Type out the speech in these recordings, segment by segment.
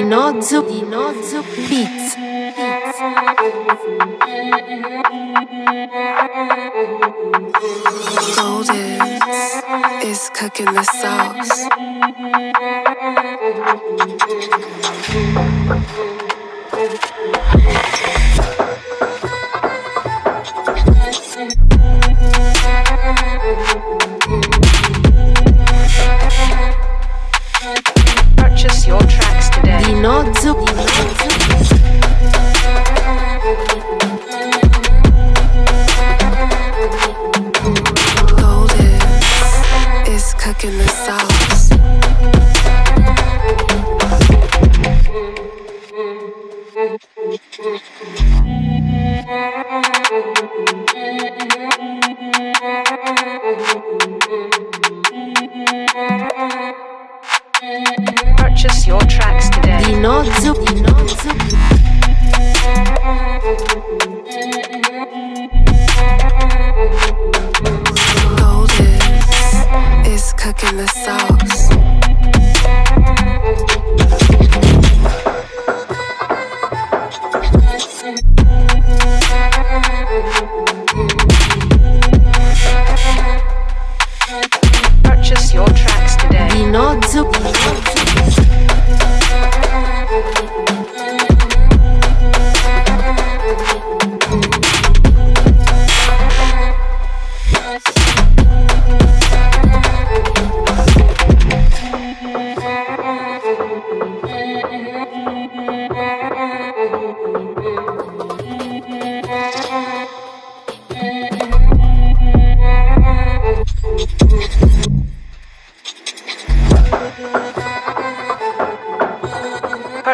Dinozzo, Dinozzo Beats. Golden is cooking the sauce. Purchase your tracks today. Golden is cooking the sauce. your tracks today. Dinozzo. Dinozzo. Golden is cooking the sauce.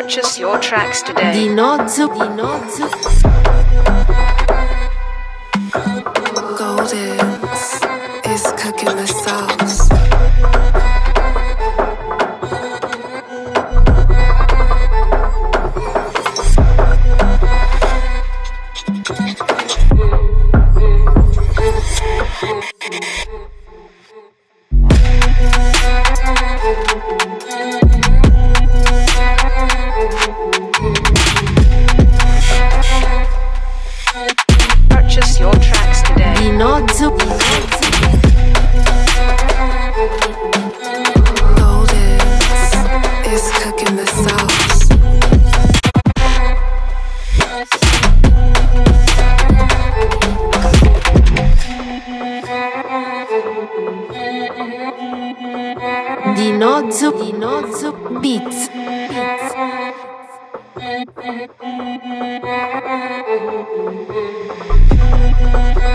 Purchase your tracks today. Dinozzo. Dinozzo. Golden is cooking the sauce. Purchase your tracks today. Dinozzo. Golden is cooking the sauce. Dinozzo. Dinozzo. Beats. Beats. Thank you.